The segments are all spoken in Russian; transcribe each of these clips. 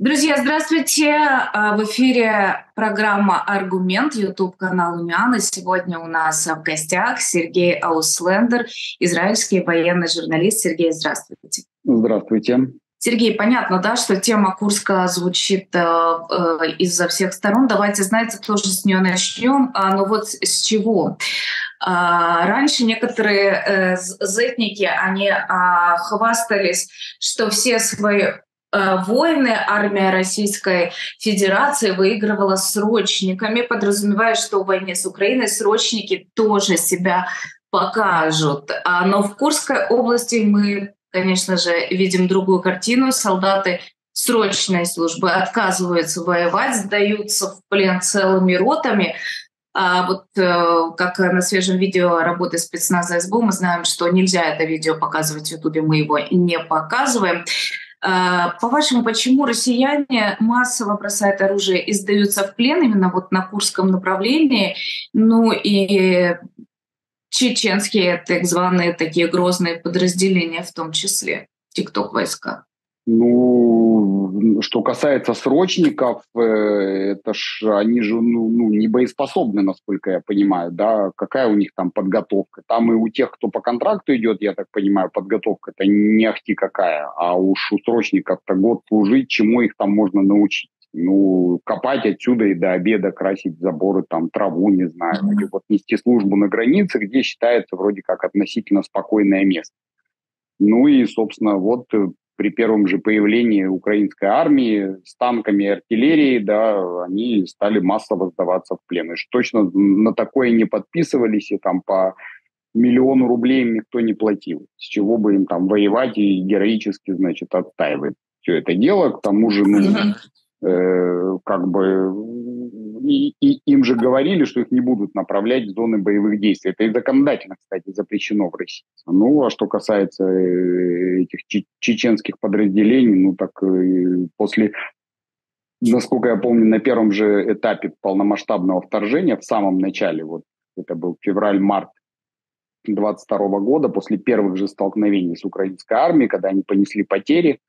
Друзья, здравствуйте! А, в эфире программа «Аргумент», YouTube-канал «Умяна». Сегодня у нас в гостях Сергей Ауслендер, израильский военный журналист. Сергей, здравствуйте. Здравствуйте. Сергей, понятно, да, что тема Курска звучит э, э, изо всех сторон. Давайте, знаете, тоже с нее начнем. А, ну вот с чего? А, раньше некоторые э, зетники, они а, хвастались, что все свои войны армия Российской Федерации выигрывала срочниками, подразумевая, что в войне с Украиной срочники тоже себя покажут. А, но в Курской области мы, конечно же, видим другую картину. Солдаты срочной службы отказываются воевать, сдаются в плен целыми ротами. А вот э, как на свежем видео работы спецназа СБУ мы знаем, что нельзя это видео показывать в Ютубе, мы его не показываем. А, по-вашему, почему россияне массово бросают оружие и сдаются в плен именно вот на Курском направлении? Ну и чеченские так званые такие грозные подразделения в том числе, тикток войска? Ну, что касается срочников, э, это ж они же ну, ну, не боеспособны, насколько я понимаю, да, какая у них там подготовка. Там и у тех, кто по контракту идет, я так понимаю, подготовка-то не ахти какая, а уж у срочников-то год служить, чему их там можно научить. Ну, копать отсюда и до обеда, красить заборы, там, траву, не знаю, mm-hmm. или вот нести службу на границе, где считается вроде как относительно спокойное место. Ну и, собственно, вот э, при первом же появлении украинской армии с танками и артиллерией, да, они стали массово сдаваться в плен. И точно на такое не подписывались, и там по миллиону рублей им никто не платил. С чего бы им там воевать и героически, значит, отстаивать все это дело. К тому же, ну, э, как бы и, и им же говорили, что их не будут направлять в зоны боевых действий. Это и законодательно, кстати, запрещено в России. Ну, а что касается э, этих чеченских подразделений, ну, так э, после насколько я помню, на первом же этапе полномасштабного вторжения, в самом начале, вот это был февраль-март 22 года, после первых же столкновений с украинской армией, когда они понесли потери,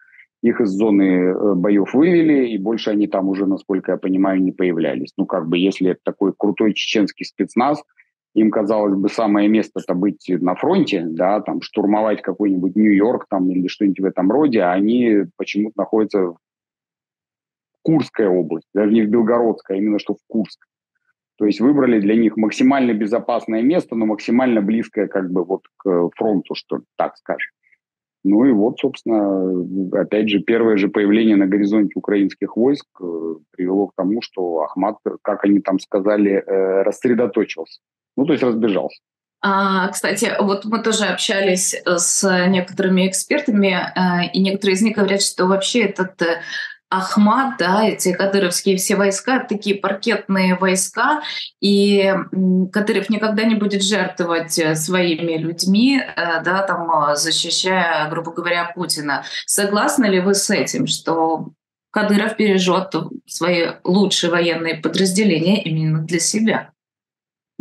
их из зоны э, боев вывели, и больше они там уже, насколько я понимаю, не появлялись. Ну, как бы, если это такой крутой чеченский спецназ, им казалось бы самое место-то быть на фронте, да, там штурмовать какой-нибудь Нью-Йорк там или что-нибудь в этом роде, а они почему-то находятся в Курской области, даже не в Белгородской, а именно что в Курск. То есть выбрали для них максимально безопасное место, но максимально близкое как бы вот к фронту, что ли, так скажем. Ну и вот, собственно, опять же, первое же появление на горизонте украинских войск э, привело к тому, что Ахмат, как они там сказали, э, рассредоточился. Ну, то есть разбежался. А, кстати, вот мы тоже общались с некоторыми экспертами, э, и некоторые из них говорят, что вообще этот Ахмат, да, эти кадыровские все войска, такие паркетные войска, и Кадыров никогда не будет жертвовать э, своими людьми, э, да, там, э, защищая, грубо говоря, Путина. Согласны ли вы с этим, что Кадыров бережет свои лучшие военные подразделения именно для себя?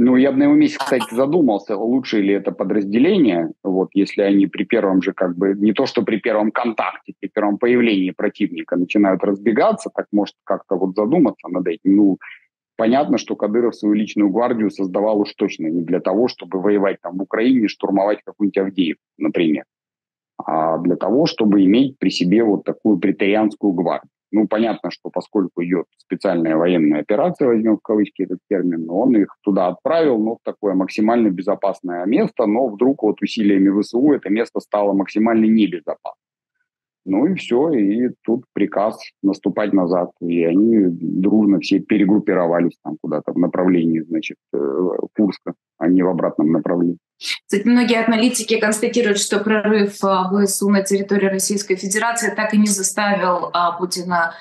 Ну, я бы на его месте, кстати, задумался, лучше ли это подразделение, вот, если они при первом же, как бы, не то что при первом контакте, при первом появлении противника начинают разбегаться, так может как-то вот задуматься над этим. Ну, понятно, что Кадыров свою личную гвардию создавал уж точно не для того, чтобы воевать там в Украине, штурмовать какую-нибудь Авдеевку, например, а для того, чтобы иметь при себе вот такую претарианскую гвардию. Ну, понятно, что поскольку идет специальная военная операция, возьмем в кавычки этот термин, он их туда отправил, но в такое максимально безопасное место, но вдруг вот усилиями ВСУ это место стало максимально небезопасным. Ну и все, и тут приказ наступать назад. И они дружно все перегруппировались там куда-то в направлении, значит, э, Курска, а не в обратном направлении. Кстати, многие аналитики констатируют, что прорыв а, ВСУ на территории Российской Федерации так и не заставил а, Путина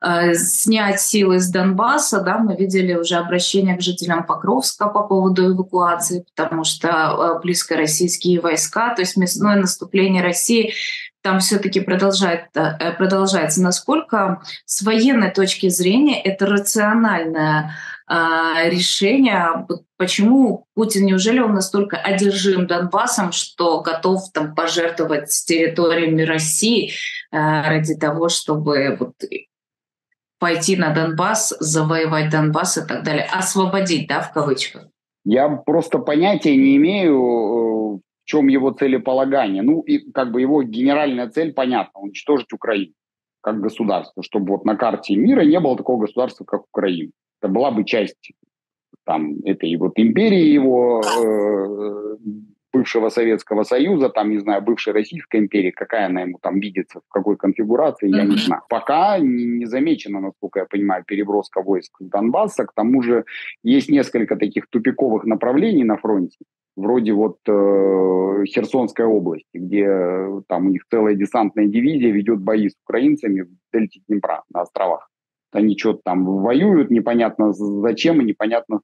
а, снять силы с Донбасса. Да, мы видели уже обращение к жителям Покровска по поводу эвакуации, потому что близко российские войска, то есть мясное наступление России там все-таки продолжает, э, продолжается. Насколько с военной точки зрения это рациональное э, решение? Почему Путин, неужели он настолько одержим Донбассом, что готов там пожертвовать территориями России э, ради того, чтобы вот пойти на Донбасс, завоевать Донбасс и так далее, освободить, да, в кавычках? Я просто понятия не имею, э, чем его целеполагание. Ну, и как бы его генеральная цель понятна – уничтожить Украину как государство, чтобы вот на карте мира не было такого государства, как Украина. Это была бы часть там этой вот империи его э, бывшего Советского Союза, там, не знаю, бывшей Российской империи, какая она ему там видится, в какой конфигурации, я не знаю. Пока не, не замечена, насколько я понимаю, переброска войск с Донбасса. К тому же есть несколько таких тупиковых направлений на фронте, вроде вот э, Херсонской области, где э, там у них целая десантная дивизия ведет бои с украинцами в дельте Днепра на островах. Они что-то там воюют, непонятно зачем и непонятно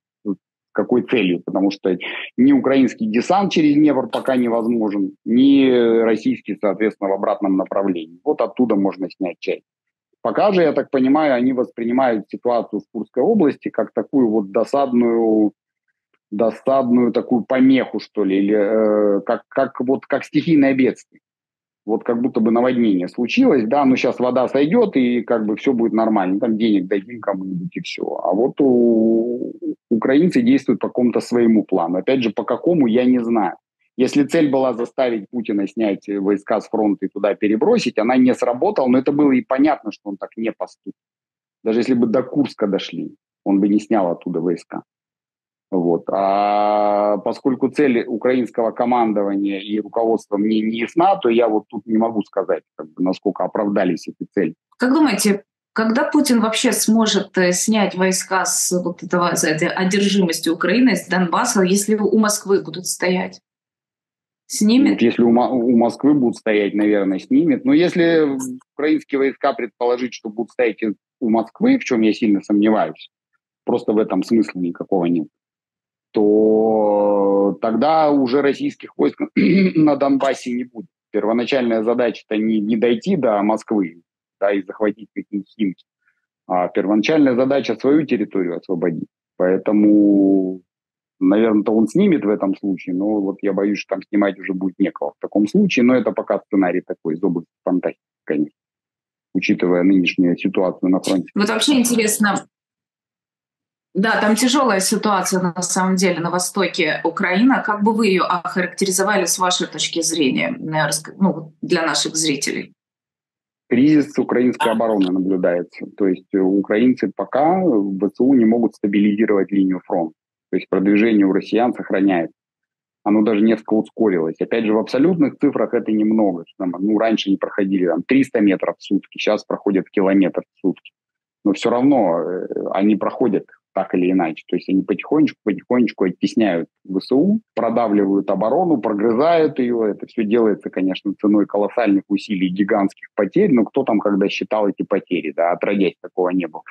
какой целью, потому что ни украинский десант через Днепр пока невозможен, ни российский, соответственно, в обратном направлении. Вот оттуда можно снять часть. Пока же, я так понимаю, они воспринимают ситуацию в Курской области как такую вот досадную, досадную такую помеху, что ли, или э, как, как, вот, как стихийное бедствие вот как будто бы наводнение случилось, да, но сейчас вода сойдет, и как бы все будет нормально, там денег дадим кому-нибудь и все. А вот у, украинцы действуют по какому-то своему плану. Опять же, по какому, я не знаю. Если цель была заставить Путина снять войска с фронта и туда перебросить, она не сработала, но это было и понятно, что он так не поступит. Даже если бы до Курска дошли, он бы не снял оттуда войска. Вот. А поскольку цель украинского командования и руководства мне не ясна, то я вот тут не могу сказать, как бы, насколько оправдались эти цели. Как думаете, когда Путин вообще сможет э, снять войска с вот этого, с этой одержимости Украины, с Донбасса, если у Москвы будут стоять? Снимет? Если у, у Москвы будут стоять, наверное, снимет. Но если украинские войска предположить, что будут стоять у Москвы, в чем я сильно сомневаюсь, просто в этом смысла никакого нет, то тогда уже российских войск на Донбассе не будет. Первоначальная задача-то не, не дойти до Москвы да, и захватить какие-нибудь Химки, а первоначальная задача свою территорию освободить. Поэтому, наверное, то он снимет в этом случае, но вот я боюсь, что там снимать уже будет некого в таком случае, но это пока сценарий такой из области фантастики, конечно учитывая нынешнюю ситуацию на фронте. Вот вообще интересно, да, там тяжелая ситуация на самом деле на востоке Украины. Как бы вы ее охарактеризовали с вашей точки зрения ну, для наших зрителей? Кризис украинской обороны наблюдается. То есть украинцы пока в ВСУ не могут стабилизировать линию фронта. То есть продвижение у россиян сохраняется. Оно даже несколько ускорилось. Опять же, в абсолютных цифрах это немного. Ну, раньше не проходили там, 300 метров в сутки, сейчас проходят километр в сутки. Но все равно э, они проходят так или иначе. То есть они потихонечку-потихонечку оттесняют ВСУ, продавливают оборону, прогрызают ее. Это все делается, конечно, ценой колоссальных усилий, гигантских потерь. Но кто там когда считал эти потери? Да, отродясь такого не было.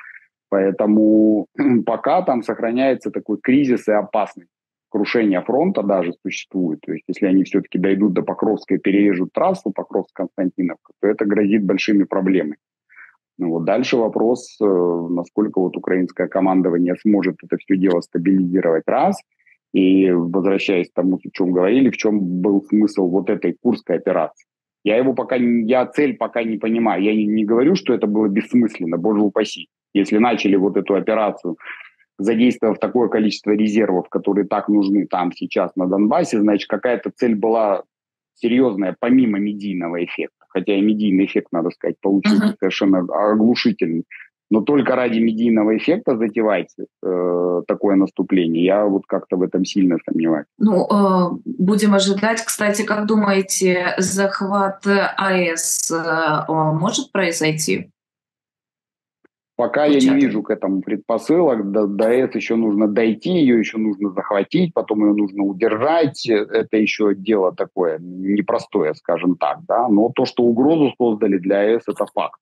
Поэтому пока там сохраняется такой кризис и опасность. Крушение фронта даже существует. То есть если они все-таки дойдут до Покровска и перережут трассу Покровск-Константиновка, то это грозит большими проблемами. Ну, вот дальше вопрос, э, насколько вот украинское командование сможет это все дело стабилизировать раз. И возвращаясь к тому, о чем говорили, в чем был смысл вот этой курской операции. Я его пока, я цель пока не понимаю. Я не, не говорю, что это было бессмысленно, боже упаси. Если начали вот эту операцию, задействовав такое количество резервов, которые так нужны там сейчас на Донбассе, значит, какая-то цель была серьезная, помимо медийного эффекта хотя и медийный эффект, надо сказать, получился uh-huh. совершенно оглушительный. Но только ради медийного эффекта затевать э, такое наступление, я вот как-то в этом сильно сомневаюсь. Ну, э, будем ожидать. Кстати, как думаете, захват АЭС э, может произойти? Пока я не вижу к этому предпосылок. До, до этого еще нужно дойти, ее еще нужно захватить, потом ее нужно удержать. Это еще дело такое непростое, скажем так. Да? Но то, что угрозу создали для АЭС, это факт.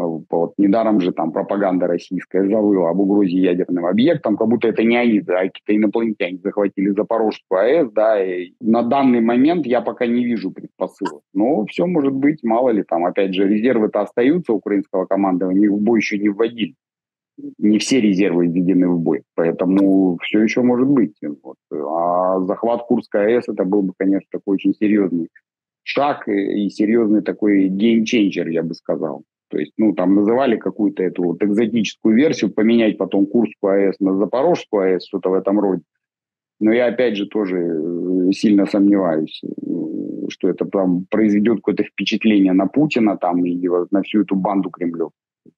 Вот. Недаром же там пропаганда российская завыла об угрозе ядерным объектам, как будто это не они, а какие-то инопланетяне захватили Запорожскую АЭС, да, и на данный момент я пока не вижу предпосылок. Но все может быть, мало ли, там, опять же, резервы-то остаются украинского командования, их в бой еще не вводили. Не все резервы введены в бой, поэтому все еще может быть. Вот. А захват Курской АЭС, это был бы, конечно, такой очень серьезный шаг и серьезный такой геймченджер, я бы сказал. То есть, ну, там называли какую-то эту вот экзотическую версию, поменять потом Курскую АЭС на Запорожскую АЭС, что-то в этом роде. Но я опять же тоже э, сильно сомневаюсь, э, что это там произведет какое-то впечатление на Путина там или на всю эту банду Кремлев.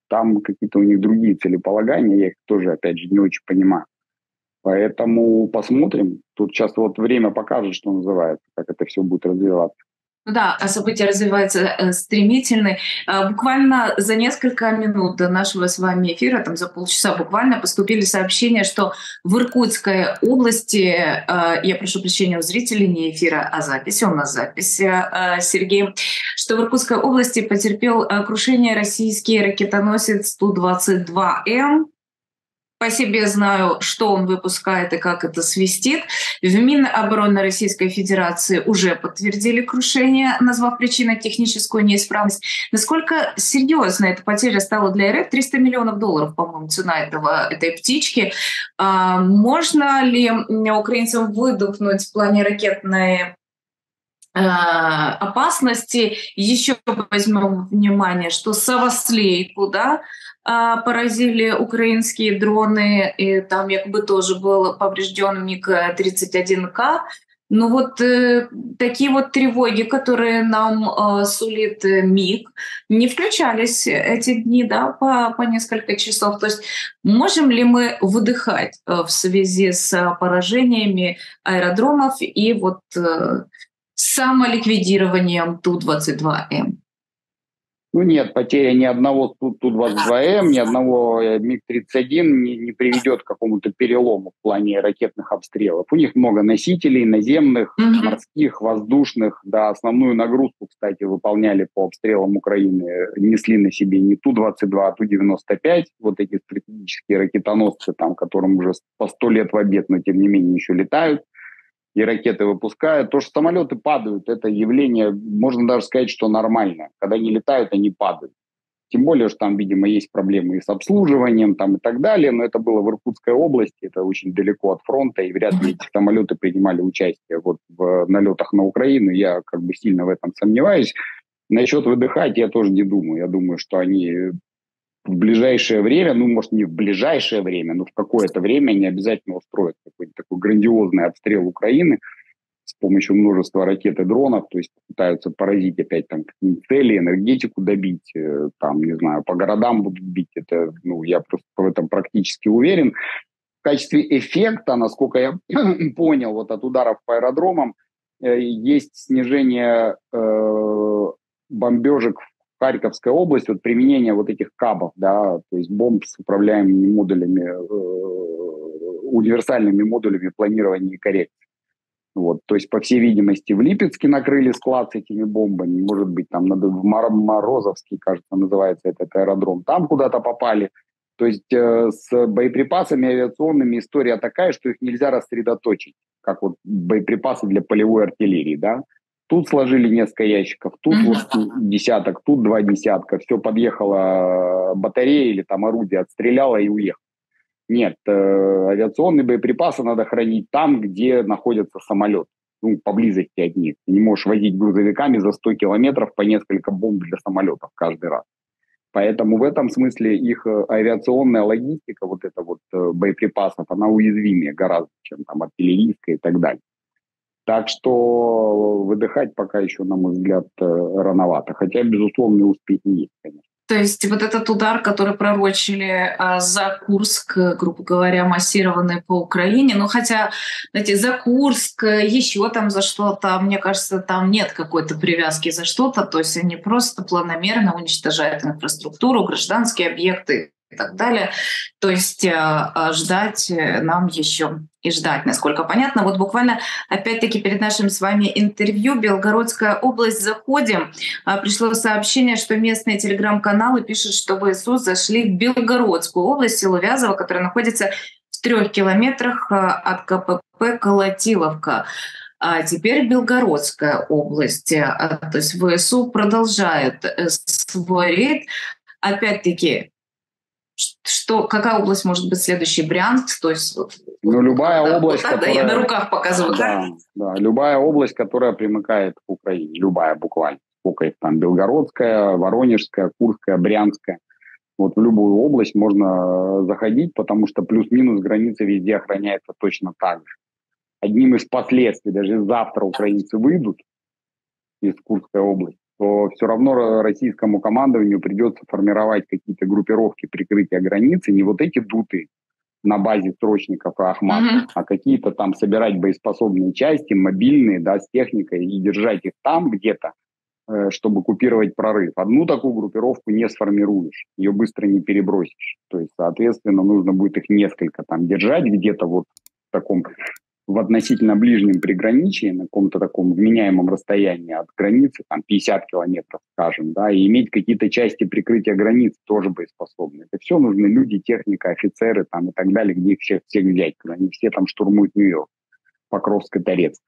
Там какие-то у них другие целеполагания, я их тоже, опять же, не очень понимаю. Поэтому посмотрим. Тут сейчас вот время покажет, что называется, как это все будет развиваться. Ну да, события развиваются э, стремительно. А, буквально за несколько минут до нашего с вами эфира, там за полчаса буквально, поступили сообщения, что в Иркутской области, а, я прошу прощения у зрителей, не эфира, а записи, у нас запись, а, Сергей, что в Иркутской области потерпел крушение российский ракетоносец Ту-22М, по себе знаю, что он выпускает и как это свистит. В Минобороны Российской Федерации уже подтвердили крушение, назвав причиной техническую неисправность. Насколько серьезно эта потеря стала для РФ? 300 миллионов долларов, по-моему, цена этого, этой птички. А можно ли украинцам выдохнуть в плане ракетной а, опасности. Еще возьмем внимание, что Савослейку, да, поразили украинские дроны, и там якобы тоже был поврежден МиГ-31К. Ну вот э, такие вот тревоги, которые нам э, сулит э, МИГ, не включались эти дни, да, по, по несколько часов. То есть можем ли мы выдыхать э, в связи с поражениями аэродромов и вот э, самоликвидированием Ту-22М? Ну нет, потеря ни одного Ту-22М, ни одного э, МиГ-31 не, не приведет к какому-то перелому в плане ракетных обстрелов. У них много носителей наземных, mm-hmm. морских, воздушных. Да, основную нагрузку, кстати, выполняли по обстрелам Украины, несли на себе не Ту-22, а Ту-95, вот эти стратегические ракетоносцы, там, которым уже по сто лет в обед, но тем не менее еще летают и ракеты выпускают. То, что самолеты падают, это явление, можно даже сказать, что нормально. Когда они летают, они падают. Тем более, что там, видимо, есть проблемы и с обслуживанием там, и так далее, но это было в Иркутской области, это очень далеко от фронта, и вряд ли эти самолеты принимали участие вот в налетах на Украину. Я как бы сильно в этом сомневаюсь. Насчет выдыхать я тоже не думаю. Я думаю, что они в ближайшее время, ну, может, не в ближайшее время, но в какое-то время они обязательно устроят какой-то такой грандиозный обстрел Украины с помощью множества ракет и дронов, то есть пытаются поразить опять там какие-нибудь цели, энергетику добить, э, там, не знаю, по городам будут бить, это, ну, я просто в этом практически уверен. В качестве эффекта, насколько я понял, вот от ударов по аэродромам, э, есть снижение э, бомбежек Харьковская область, вот применение вот этих кабов, да, то есть бомб с управляемыми модулями, э, универсальными модулями планирования и коррекции. Вот, то есть, по всей видимости, в Липецке накрыли склад с этими бомбами, может быть, там надо в Морозовский, кажется, называется этот аэродром, там куда-то попали. То есть э, с боеприпасами авиационными история такая, что их нельзя рассредоточить, как вот боеприпасы для полевой артиллерии, да. Тут сложили несколько ящиков, тут mm-hmm. вот десяток, тут два десятка. Все подъехала батарея или там орудие, отстреляла и уехала. Нет, э, авиационные боеприпасы надо хранить там, где находится самолет, ну, поблизости от них. Ты не можешь возить грузовиками за 100 километров по несколько бомб для самолетов каждый раз. Поэтому в этом смысле их э, авиационная логистика, вот эта вот э, боеприпасов, она уязвимее гораздо, чем там артиллерийская и так далее. Так что выдыхать пока еще, на мой взгляд, э, рановато. Хотя, безусловно, успехи есть, конечно. То есть вот этот удар, который пророчили а, за Курск, грубо говоря, массированный по Украине, ну хотя, знаете, за Курск, еще там за что-то, мне кажется, там нет какой-то привязки за что-то, то есть они просто планомерно уничтожают инфраструктуру, гражданские объекты и так далее. То есть э, э, ждать э, нам еще и ждать, насколько понятно. Вот буквально, опять-таки, перед нашим с вами интервью Белгородская область заходим. Пришло сообщение, что местные телеграм-каналы пишут, что ВСУ зашли в Белгородскую область, село Вязово, которое находится в трех километрах от КПП Колотиловка. А теперь Белгородская область. То есть ВСУ продолжает свой рейд. Опять-таки, что, какая область может быть следующий вариант? То есть, ну, любая вот, область, вот, которая... Да, я на руках показываю. Да, да, любая область, которая примыкает к Украине, любая буквально. сколько их там, Белгородская, Воронежская, Курская, Брянская. Вот в любую область можно заходить, потому что плюс-минус граница везде охраняется точно так же. Одним из последствий, даже завтра украинцы выйдут из Курской области, то все равно российскому командованию придется формировать какие-то группировки прикрытия границы, не вот эти дуты на базе срочников и Ахмат, mm-hmm. а какие-то там собирать боеспособные части, мобильные, да, с техникой и держать их там где-то, э, чтобы купировать прорыв. Одну такую группировку не сформируешь, ее быстро не перебросишь. То есть, соответственно, нужно будет их несколько там держать где-то вот в таком в относительно ближнем приграничии, на каком-то таком вменяемом расстоянии от границы, там 50 километров, скажем, да, и иметь какие-то части прикрытия границ тоже боеспособны. Это все нужны люди, техника, офицеры там и так далее, где их всех, всех взять, когда они все там штурмуют Нью-Йорк, Покровск и Торецк.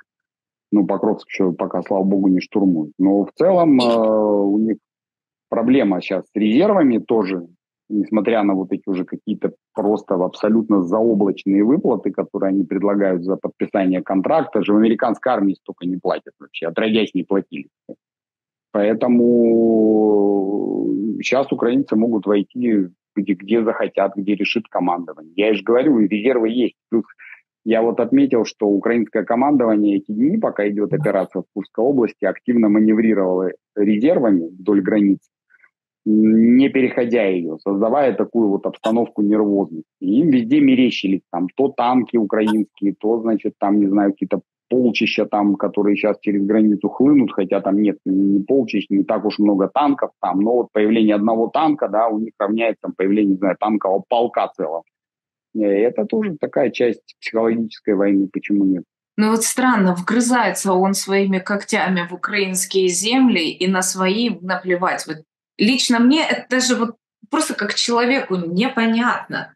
Ну, Покровск еще пока, слава богу, не штурмуют. Но в целом э, у них проблема сейчас с резервами тоже несмотря на вот эти уже какие-то просто абсолютно заоблачные выплаты, которые они предлагают за подписание контракта, же в американской армии столько не платят вообще, отродясь не платили. Поэтому сейчас украинцы могут войти где, где захотят, где решит командование. Я же говорю, резервы есть. Плюс я вот отметил, что украинское командование эти дни, пока идет операция в Курской области, активно маневрировало резервами вдоль границы не переходя ее, создавая такую вот обстановку нервозности. И им везде мерещились там то танки украинские, то, значит, там, не знаю, какие-то полчища там, которые сейчас через границу хлынут, хотя там нет не полчищ, не так уж много танков там, но вот появление одного танка, да, у них равняется там, появление, не знаю, танкового полка целого. И это тоже такая часть психологической войны, почему нет? Ну вот странно, вгрызается он своими когтями в украинские земли и на свои наплевать. Вот лично мне это даже вот просто как человеку непонятно.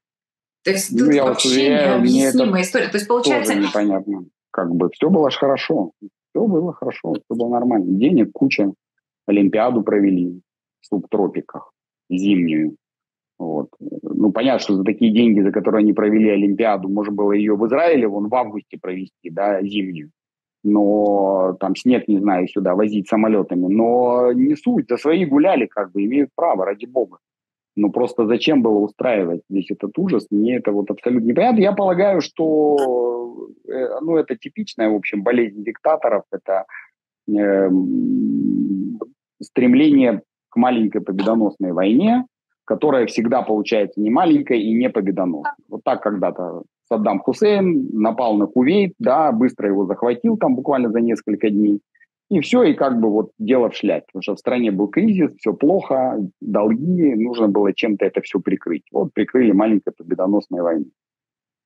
То есть ну, тут я вообще необъяснимая история. То есть получается... Тоже непонятно. Как бы все было же хорошо. Все было хорошо, все было нормально. Денег куча. Олимпиаду провели в субтропиках, зимнюю. Вот. Ну, понятно, что за такие деньги, за которые они провели Олимпиаду, можно было ее в Израиле вон в августе провести, да, зимнюю но там снег, не знаю, сюда возить самолетами, но не суть, за свои гуляли, как бы, имеют право, ради бога. Ну, просто зачем было устраивать весь этот ужас, мне это вот абсолютно непонятно. Я полагаю, что, э, ну, это типичная, в общем, болезнь диктаторов, это э, стремление к маленькой победоносной войне, которая всегда получается не маленькой и не победоносной. Вот так когда-то Саддам Хусейн напал на Кувейт, да, быстро его захватил там буквально за несколько дней. И все, и как бы вот дело в шляпе, потому что в стране был кризис, все плохо, долги, нужно было чем-то это все прикрыть. Вот прикрыли маленькой победоносной войной.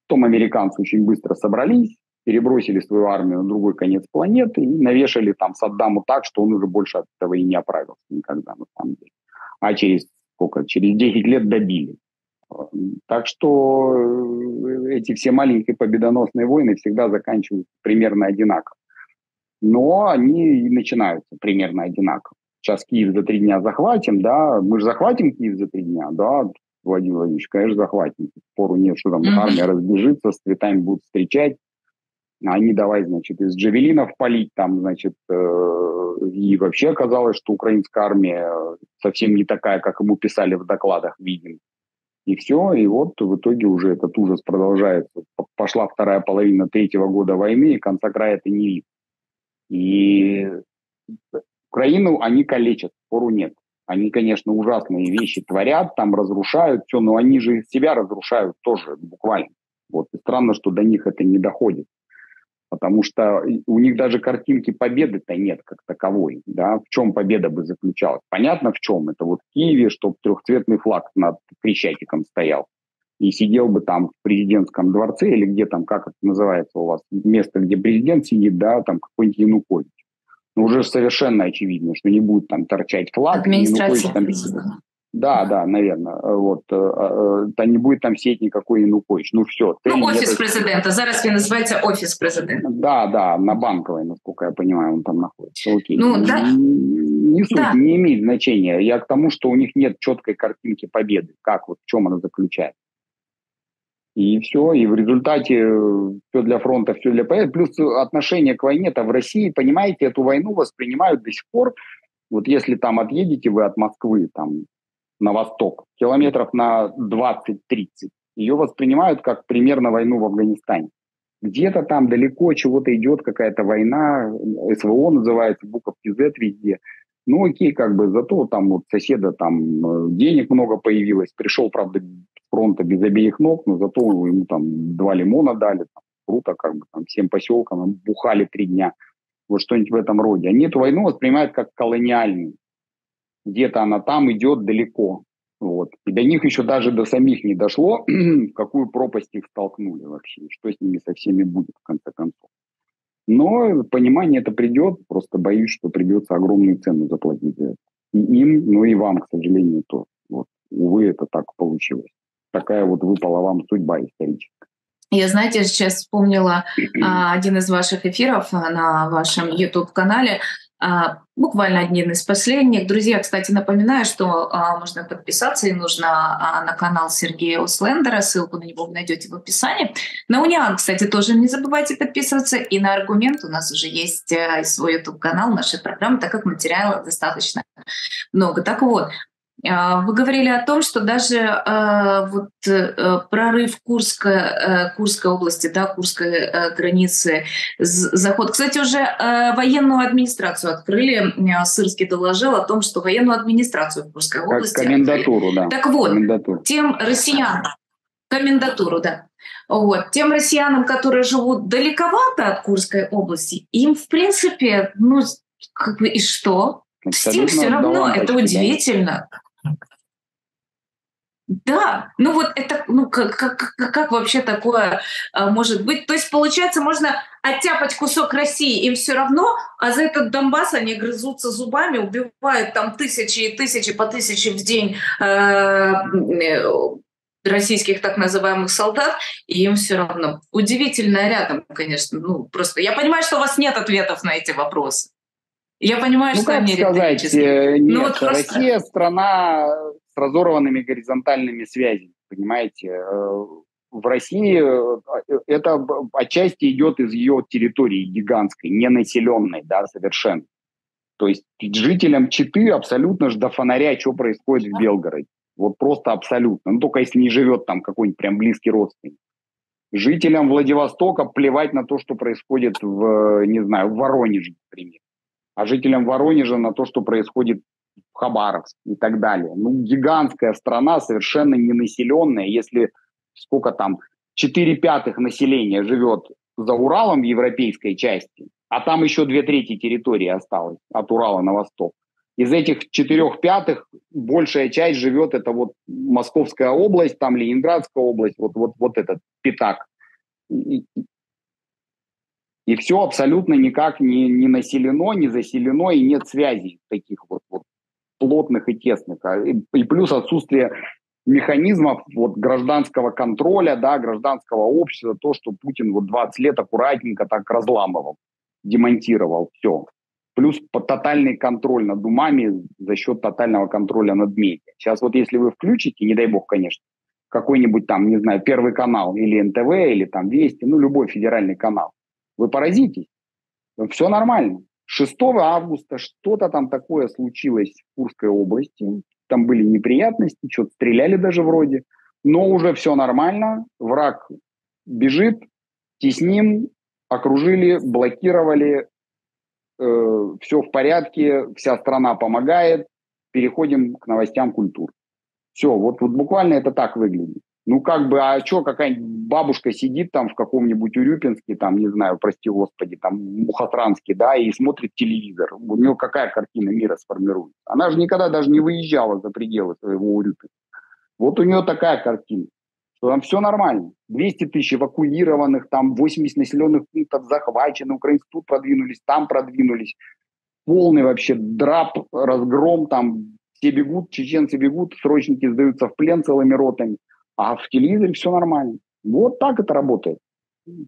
Потом американцы очень быстро собрались, перебросили свою армию на другой конец планеты и навешали там Саддаму так, что он уже больше от этого и не оправился никогда на самом деле. А через сколько? Через 10 лет добили. Так что э, эти все маленькие победоносные войны всегда заканчиваются примерно одинаково. Но они и начинаются примерно одинаково. Сейчас Киев за три дня захватим, да, мы же захватим Киев за три дня, да, Владимир Владимирович, конечно, захватим. Спору нет, что там армия разбежится, с цветами будут встречать. Они давай, значит, из джавелинов палить там, значит, э, и вообще оказалось, что украинская армия совсем не такая, как ему писали в докладах, видим. И все, и вот в итоге уже этот ужас продолжается. Пошла вторая половина третьего года войны, и конца края это не видно. И Украину они калечат, спору нет. Они, конечно, ужасные вещи творят, там разрушают все, но они же себя разрушают тоже буквально. Вот. И странно, что до них это не доходит потому что у них даже картинки победы-то нет как таковой. Да? В чем победа бы заключалась? Понятно, в чем. Это вот в Киеве, чтобы трехцветный флаг над Крещатиком стоял. И сидел бы там в президентском дворце или где там, как это называется у вас, место, где президент сидит, да, там какой-нибудь Янукович. Ну, уже совершенно очевидно, что не будет там торчать флаг. Администрация. Там, да, да, наверное. Вот. Э, э, та не будет там сеть никакой Янукович. Ну все. Ну, офіс президента. Зараз він називається офіс президента. Да, да, на Банковой, насколько я понимаю, он там находится. Окей. Ну, да. Не суть, да. не имеет значения. Я к тому, что у них нет четкой картинки победы. Как вот в чем она заключается. И все, и в результате э, все для фронта, все для победы. Плюс отношение к войне-то в России, понимаете, эту войну воспринимают до сих пор Вот если там отъедете вы от Москвы там, на восток, километров на 20-30, ее воспринимают как примерно войну в Афганистане. Где-то там далеко чего-то идет, какая-то война, СВО называется, буковки Z везде. Ну окей, как бы, зато там вот соседа там э, денег много появилось, пришел, правда, фронта без обеих ног, но зато ему там два лимона дали, там, круто, как бы там всем поселкам бухали три дня. Вот что-нибудь в этом роде. Они эту войну воспринимают как колониальную. Где-то она там идет далеко. Вот. И до них еще даже до самих не дошло, в какую пропасть их столкнули вообще, что с ними со всеми будет в конце концов. Но понимание это придет, просто боюсь, что придется огромную цену заплатить за это. И им, ну и вам, к сожалению, то. Вот. Увы, это так получилось. Такая вот выпала вам судьба историческая. Я, знаете, сейчас вспомнила а, один из ваших эфиров на вашем YouTube-канале. А, буквально один из последних. Друзья, кстати, напоминаю, что а, можно подписаться и нужно а, на канал Сергея Услендера. Ссылку на него вы найдете в описании. На Униан, кстати, тоже не забывайте подписываться. И на Аргумент у нас уже есть а, свой YouTube-канал нашей программы, так как материала достаточно много. Так вот, вы говорили о том, что даже э, вот э, прорыв Курска, э, Курской области, да, Курской э, границы, заход. Кстати, уже военную администрацию открыли. Сырский доложил о том, что военную администрацию в Курской области. Как комендатуру, открыли. да. Так вот, тем россиянам, комендатуру, да. Вот. Тем россиянам, которые живут далековато от Курской области, им, в принципе, ну, как бы и что? С тем все равно, это удивительно. Да. Да, ну вот это, ну как, как, как вообще такое а, может быть? То есть, получается, можно оттяпать кусок России, им все равно, а за этот Донбасс они грызутся зубами, убивают там тысячи и тысячи по тысяче в день э, э, российских так называемых солдат, и им все равно. Удивительно рядом, конечно. Ну, просто я понимаю, что у вас нет ответов на эти вопросы. Я понимаю, ну, что как они сказать, э, нет, ну, вот просто... Россия страна с разорванными горизонтальными связями, понимаете. Э, в России э, это отчасти идет из ее территории гигантской, ненаселенной, да, совершенно. То есть жителям Читы абсолютно ж до фонаря, что происходит в Белгороде. Вот просто абсолютно. Ну, только если не живет там какой-нибудь прям близкий родственник. Жителям Владивостока плевать на то, что происходит в, не знаю, в Воронеже, например а жителям Воронежа на то, что происходит в Хабаровске и так далее. Ну, гигантская страна, совершенно ненаселенная. Если сколько там, 4 пятых населения живет за Уралом в европейской части, а там еще две трети территории осталось от Урала на восток. Из этих четырех пятых большая часть живет, это вот Московская область, там Ленинградская область, вот, вот, вот этот пятак. Все абсолютно никак не, не населено, не заселено, и нет связей таких вот, вот плотных и тесных. А, и, и плюс отсутствие механизмов вот, гражданского контроля, да, гражданского общества, то, что Путин вот 20 лет аккуратненько так разламывал, демонтировал все. Плюс тотальный контроль над умами за счет тотального контроля над медиа. Сейчас вот если вы включите, не дай бог, конечно, какой-нибудь там, не знаю, Первый канал или НТВ, или там Вести, ну, любой федеральный канал, вы поразитесь. Все нормально. 6 августа что-то там такое случилось в Курской области. Там были неприятности, что-то стреляли даже вроде. Но уже все нормально. Враг бежит, тесним, окружили, блокировали. Э, все в порядке, вся страна помогает. Переходим к новостям культуры. Все, вот, вот буквально это так выглядит. Ну, как бы, а что, какая-нибудь бабушка сидит там в каком-нибудь Урюпинске, там, не знаю, прости господи, там, Мухотранске, да, и смотрит телевизор. У нее какая картина мира сформируется? Она же никогда даже не выезжала за пределы своего Урюпинска. Вот у нее такая картина, что там все нормально. 200 тысяч эвакуированных, там 80 населенных пунктов захвачены, украинцы тут продвинулись, там продвинулись. Полный вообще драп, разгром, там все бегут, чеченцы бегут, срочники сдаются в плен целыми ротами а в телевизоре все нормально. Вот так это работает.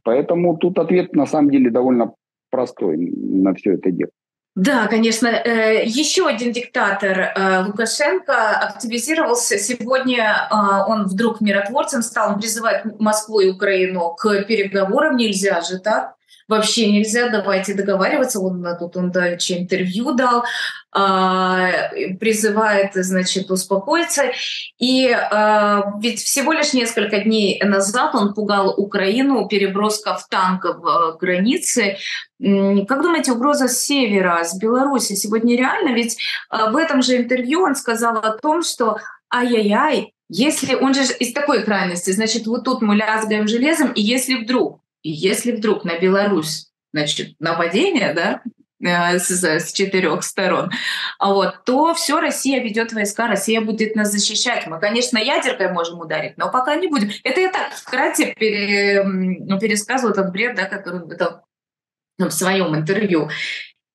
Поэтому тут ответ на самом деле довольно простой на все это дело. Да, конечно. Э, еще один диктатор э, Лукашенко активизировался. Сегодня э, он вдруг миротворцем стал, он призывает Москву и Украину к переговорам. Нельзя же так. Вообще нельзя, давайте договариваться. Он тут он давеча интервью дал, а, призывает, значит, успокоиться. И а, ведь всего лишь несколько дней назад он пугал Украину перебросков танков э, границы. Как думаете, угроза с севера, с Беларуси сегодня реально? Ведь а, в этом же интервью он сказал о том, что ай-яй-яй, если он же из такой крайности, значит, вот тут мы лязгаем железом, и если вдруг, и если вдруг на Беларусь, значит, нападение, да, э, с, с четырех сторон, а вот, то все, Россия ведет войска, Россия будет нас защищать. Мы, конечно, ядеркой можем ударить, но пока не будем. Это я так вкратце пере, ну, пересказываю этот бред, да, он это, в своем интервью.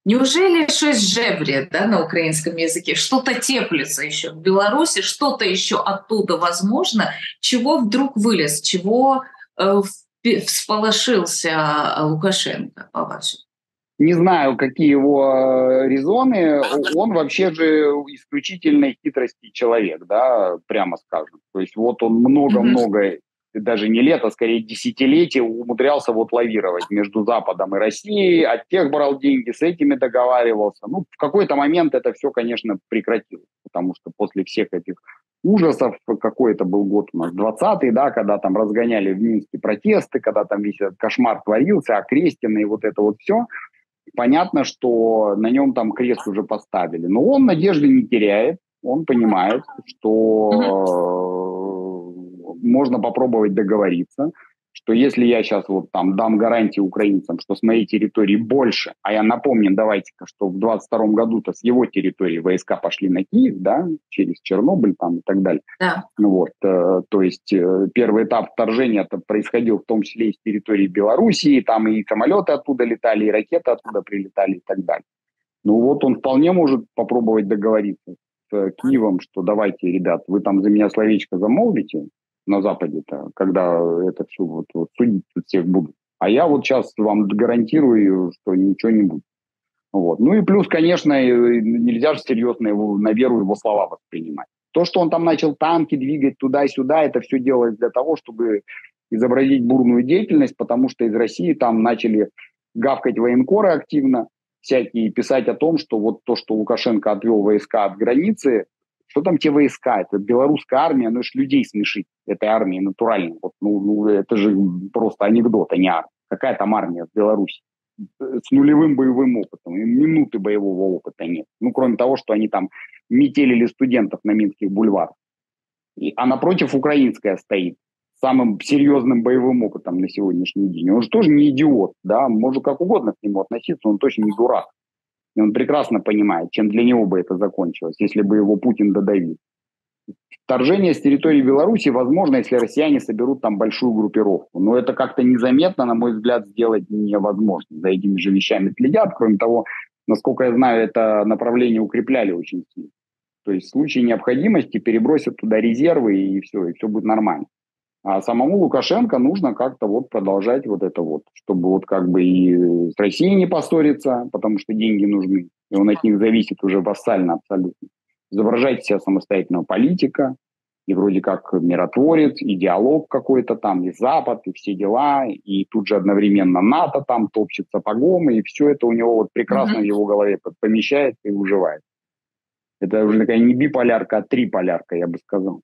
Неужели щось жеврит да, на украинском языке? Что-то теплится еще в Беларуси, что-то еще оттуда возможно, чего вдруг вылез, чего э, всполошился Лукашенко, по-вашему? Не знаю, какие его э, резоны. Он вообще же исключительной хитрости человек, да, прямо скажем. То есть вот он много-много даже не лет, а скорее десятилетия умудрялся вот лавировать между Западом и Россией, от тех брал деньги, с этими договаривался. Ну, в какой-то момент это все, конечно, прекратилось, потому что после всех этих ужасов, какой это был год у нас, 20-й, да, когда там разгоняли в Минске протесты, когда там весь этот кошмар творился, Окрестины и вот это вот все, понятно, что на нем там крест уже поставили. Но он надежды не теряет, он понимает, что можно попробовать договориться, что если я сейчас вот там дам гарантии украинцам, что с моей территории больше, а я напомню, давайте-ка, что в 22 году-то с его территории войска пошли на Киев, да, через Чернобыль там и так далее. Да. Ну вот, э, то есть э, первый этап вторжения это происходил в том числе и с территории Белоруссии, там и самолеты оттуда летали, и ракеты оттуда прилетали и так далее. Ну вот он вполне может попробовать договориться с Киевом, что давайте, ребят, вы там за меня словечко замолвите, на Западе-то, когда это все вот, вот судить всех будут. А я вот сейчас вам гарантирую, что ничего не будет. Вот. Ну и плюс, конечно, нельзя же серьезно его, на веру его слова воспринимать. То, что он там начал танки двигать туда-сюда, это все делалось для того, чтобы изобразить бурную деятельность, потому что из России там начали гавкать военкоры активно, всякие писать о том, что вот то, что Лукашенко отвел войска от границы, что там те войска? Это белорусская армия, ну ж людей смешить этой армии натурально. Вот, ну, ну, это же просто анекдот, а не армия. Какая там армия в Беларуси? С нулевым боевым опытом. Минуты боевого опыта нет. Ну, кроме того, что они там метелили студентов на Минских бульварах. И, а напротив украинская стоит самым серьезным боевым опытом на сегодняшний день. Он же тоже не идиот, да, может как угодно к нему относиться, он точно не дурак. И он прекрасно понимает, чем для него бы это закончилось, если бы его Путин додавил. Вторжение с территории Беларуси возможно, если россияне соберут там большую группировку. Но это как-то незаметно, на мой взгляд, сделать невозможно. За этими же вещами следят. Кроме того, насколько я знаю, это направление укрепляли очень сильно. То есть в случае необходимости перебросят туда резервы и все, и все будет нормально. А самому Лукашенко нужно как-то вот продолжать вот это вот, чтобы вот как бы и с Россией не поссориться, потому что деньги нужны, и он от них зависит уже вассально абсолютно. Изображать себя самостоятельного политика, и вроде как миротворец, и диалог какой-то там, и Запад, и все дела, и тут же одновременно НАТО там топчет сапогом, и все это у него вот прекрасно mm-hmm. в его голове помещается и уживает. Это уже такая не биполярка, а триполярка, я бы сказал.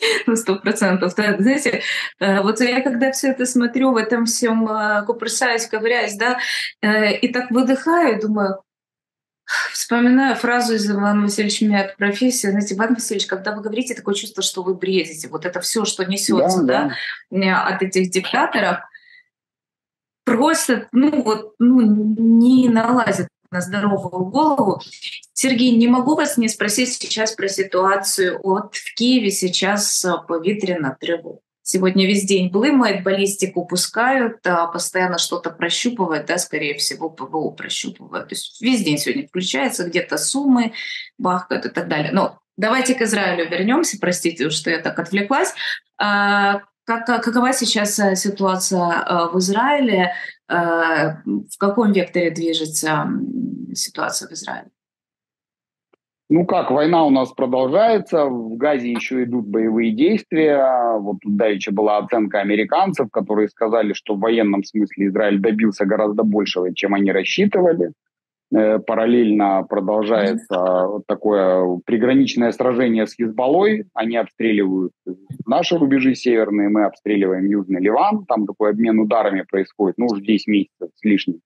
Ну, сто процентов. Знаете, э, вот я когда все это смотрю, в этом всем э, купрысаюсь, ковыряюсь, да, э, и так выдыхаю, думаю, Вспоминаю фразу из Ивана Васильевича «Меняет профессия». Знаете, Иван Васильевич, когда вы говорите, такое чувство, что вы бредите. Вот это все, что несется да, да. от этих диктаторов, просто ну, вот, ну, не налазит на здоровую голову. Сергей, не могу вас не спросить сейчас про ситуацию. Вот в Киеве сейчас э, повітряна тревога. Сегодня весь день блымает, баллистику пускают, а постоянно что-то прощупывают, да, скорее всего, ПВО прощупывают. То есть весь день сегодня включается, где-то суммы бахкают и так далее. Но давайте к Израилю вернемся. Простите, что я так отвлеклась. Как, какова сейчас э, ситуация э, в Израиле? В каком векторе движется ситуация в Израиле? Ну как, война у нас продолжается, в Газе еще идут боевые действия. Вот тут давеча была оценка американцев, которые сказали, что в военном смысле Израиль добился гораздо большего, чем они рассчитывали. Э, параллельно продолжается такое приграничное сражение с Хизбаллой. Они обстреливают наши рубежи северные, мы обстреливаем Южный Ливан. Там такой обмен ударами происходит, ну, уже 10 месяцев с лишним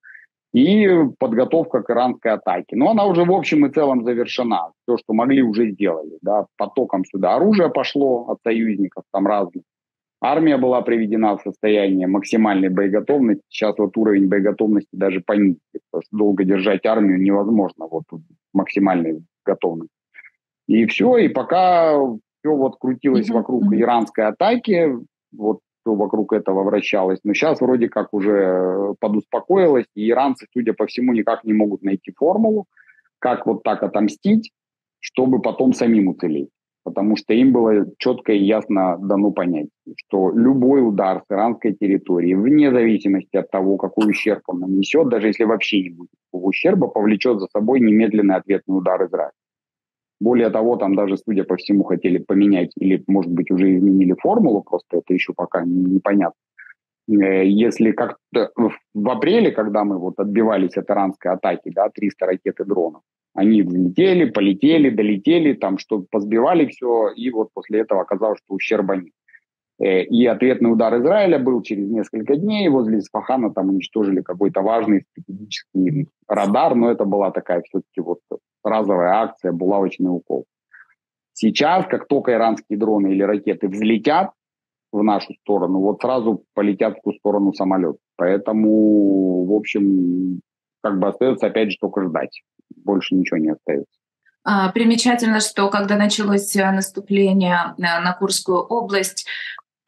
и подготовка к иранской атаке. Но она уже в общем и целом завершена. Все, что могли, уже сделали. Да. Потоком сюда оружие пошло от союзников, там разных. Армия была приведена в состояние максимальной боеготовности. Сейчас вот уровень боеготовности даже потому что долго держать армию невозможно вот максимальной готовности. И все, и пока все вот крутилось вокруг иранской атаки, вот все вокруг этого вращалось. Но сейчас вроде как уже подуспокоилось, и иранцы, судя по всему, никак не могут найти формулу, как вот так отомстить, чтобы потом самим уцелеть. Потому что им было четко и ясно дано понять, что любой удар с иранской территории, вне зависимости от того, какой ущерб он нанесет, даже если вообще не будет ущерба, повлечет за собой немедленный ответный удар Израиля. Более того, там даже, судя по всему, хотели поменять или, может быть, уже изменили формулу, просто это еще пока непонятно. Э, если как в апреле, когда мы вот отбивались от иранской атаки, да, 300 ракет и дронов, они взлетели, полетели, долетели, там что позбивали все, и вот после этого оказалось, что ущерба нет. Э, и ответный удар Израиля был через несколько дней. Возле Исфахана там уничтожили какой-то важный стратегический радар, но это была такая все-таки вот разовая акция, булавочный укол. Сейчас, как только иранские дроны или ракеты взлетят в нашу сторону, вот сразу полетят в ту сторону самолет. Поэтому, в общем, как бы остается опять же только ждать. Больше ничего не остается. А, примечательно, что когда началось наступление на Курскую область,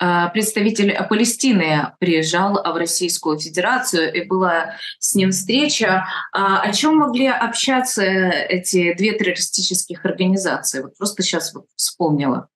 а, представитель Палестины приезжал в Российскую Федерацию, и была с ним встреча. А, о чем могли общаться эти две террористических организации? Вот просто сейчас вот вспомнила.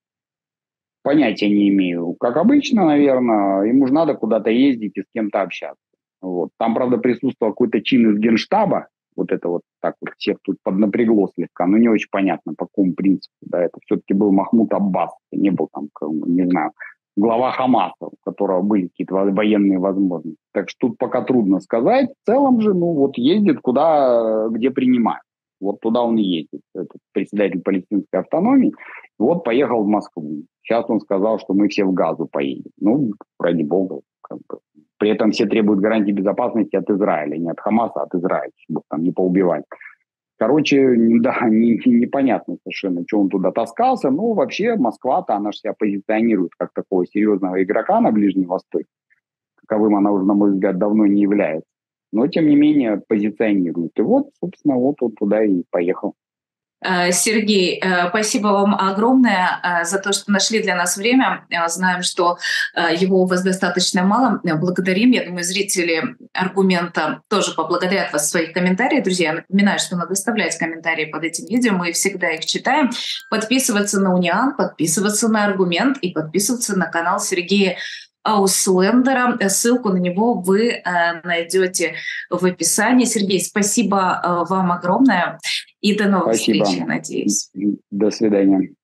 Понятия не имею. Как обычно, наверное, ему же надо куда-то ездить и с кем-то общаться. Вот. Там, правда, присутствовал какой-то чин из генштаба, вот это вот так вот всех тут поднапрягло слегка, но не очень понятно, по какому принципу. Да, это все-таки был Махмуд Аббас, не был там, не знаю, глава Хамаса, у которого были какие-то военные возможности. Так что тут пока трудно сказать. В целом же, ну вот ездит куда, где принимают. Вот туда он и ездит, этот председатель палестинской автономии. Вот поехал в Москву. Сейчас он сказал, что мы все в газу поедем. Ну, ради бога. Как бы. При этом все требуют гарантии безопасности от Израиля, не от Хамаса, а от Израиля, чтобы там не поубивать. Короче, да, не, непонятно совершенно, что он туда таскался. Ну, вообще, Москва-то, она же себя позиционирует как такого серьезного игрока на Ближнем Востоке. Каковым она уже, на мой взгляд, давно не является. Но, тем не менее, позиционирует. И вот, собственно, вот он туда и поехал. Э, Сергей, э, спасибо вам огромное э, за то, что нашли для нас время. Знаем, что его у вас достаточно мало. Благодарим. Я думаю, зрители аргумента тоже поблагодарят вас в своих комментариях. Друзья, напоминаю, что надо оставлять комментарии под этим видео. Мы всегда их читаем. Подписываться на Униан, подписываться на аргумент и подписываться на канал Сергея Ауслендера. Ссылку на него вы найдете в описании. Сергей, спасибо вам огромное и до новых спасибо. встреч, надеюсь. До свидания.